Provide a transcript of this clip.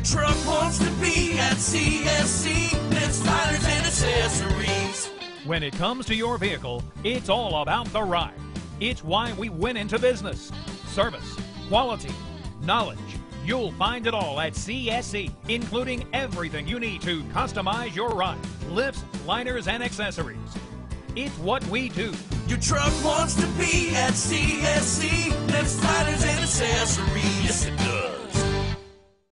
Your truck wants to be at CSC. Lift tires and accessories. When it comes to your vehicle, it's all about the ride. It's why we went into business. Service, quality, knowledge. You'll find it all at CSC, including everything you need to customize your ride. Lifts, liners, and accessories. It's what we do. Your truck wants to be at CSC. lifts, liners, and accessories. Yes.